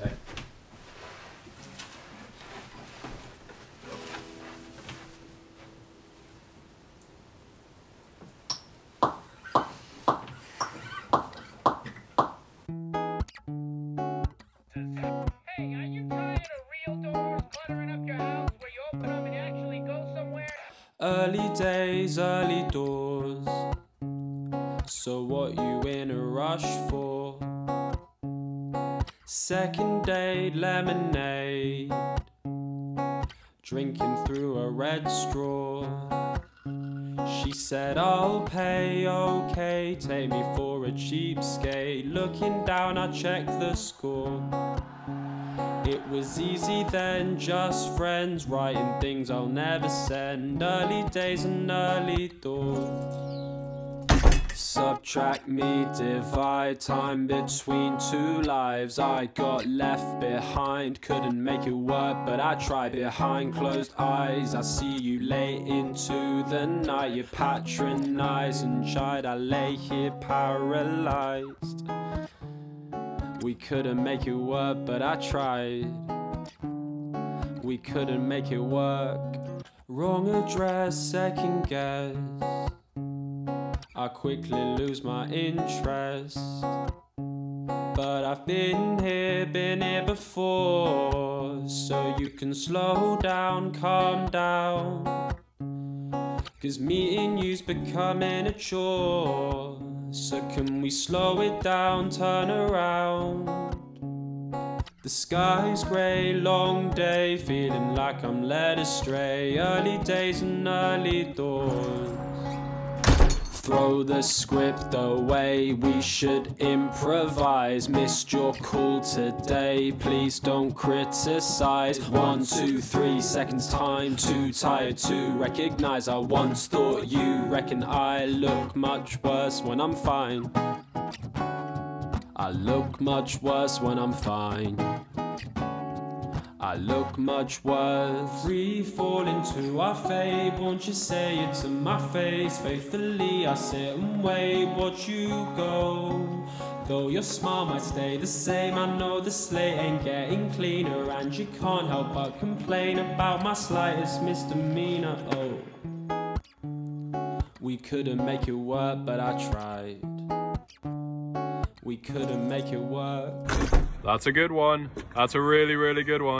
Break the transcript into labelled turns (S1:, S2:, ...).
S1: take.
S2: Hey, are you tired of real doors cluttering up your house where you open them and actually go somewhere?
S3: Early days, early doors. So what you in a rush for? Second date lemonade. Drinking through a red straw. She said, I'll pay, okay. Take me for a cheapskate. Looking down, I check the score. It was easy then, just friends writing things I'll never send. Early days and early doors. Subtract me, divide time between two lives. I got left behind, couldn't make it work, but I tried behind closed eyes. I see you late into the night, you patronize and chide. I lay here paralyzed. We couldn't make it work, but I tried. We couldn't make it work. Wrong address, second guess. I quickly lose my interest. But I've been here, been here before. So you can slow down, calm down. Cause meeting you's becoming a chore. So can we slow it down, turn around? The sky's grey, long day, feeling like I'm led astray. Early days and early doors. Throw the script away, we should improvise. Missed your call today, please don't criticize. One, two, three seconds time, too tired to recognize. I once thought you reckon I look much worse when I'm fine. I look much worse when I'm fine. I look much worse. Free fall into our fate. Won't you say it to my face? Faithfully, I sit and wait. Watch you go. Though your smile might stay the same, I know the slate ain't getting cleaner, and you can't help but complain about my slightest misdemeanor. Oh, we couldn't make it work, but I tried. We couldn't make it work.
S4: That's a good one. That's a really, really good one.